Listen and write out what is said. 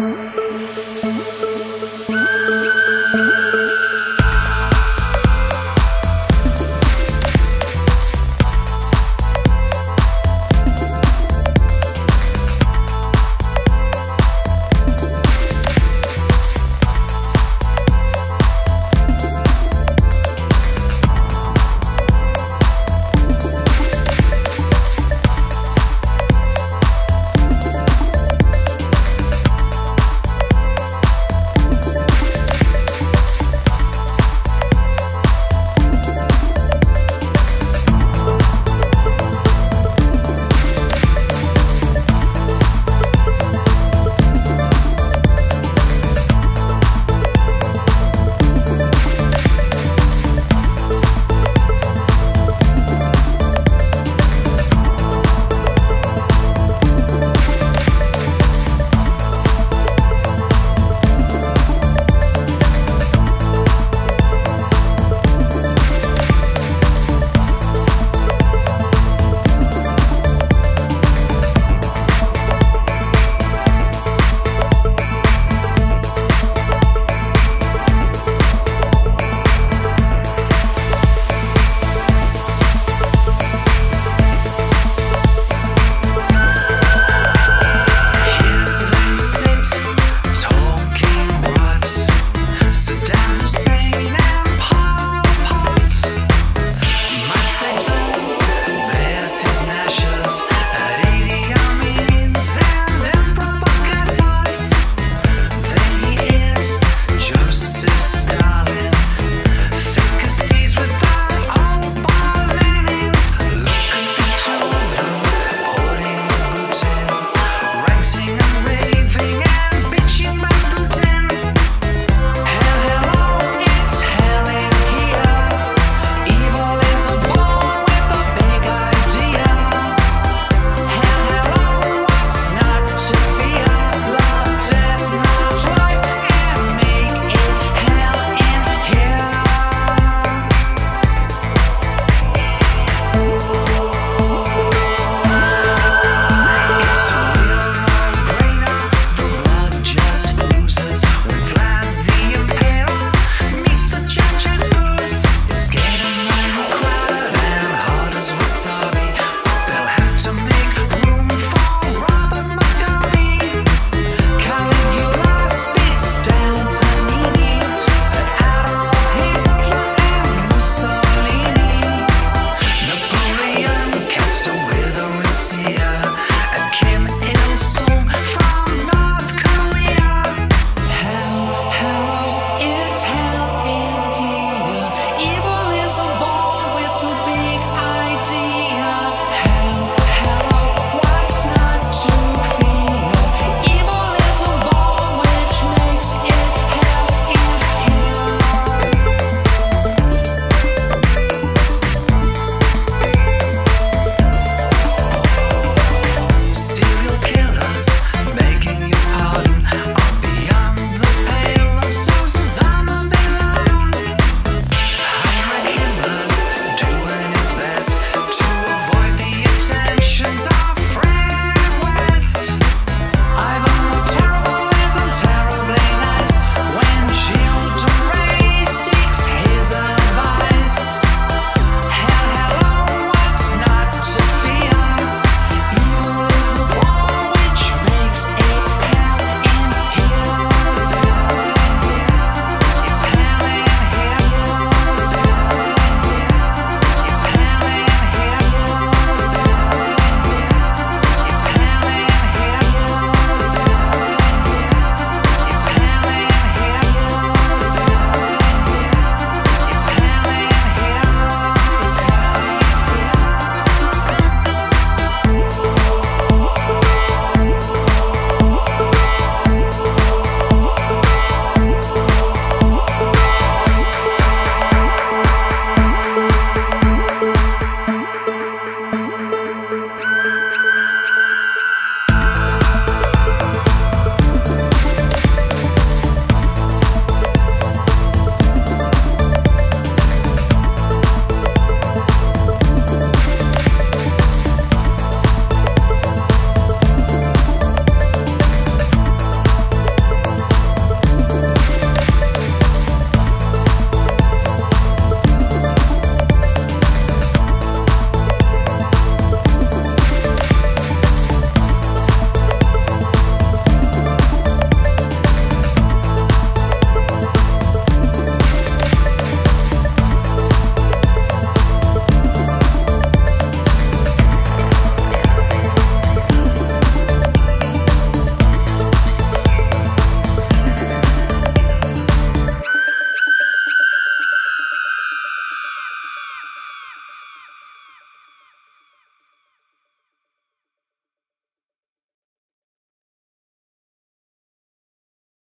Música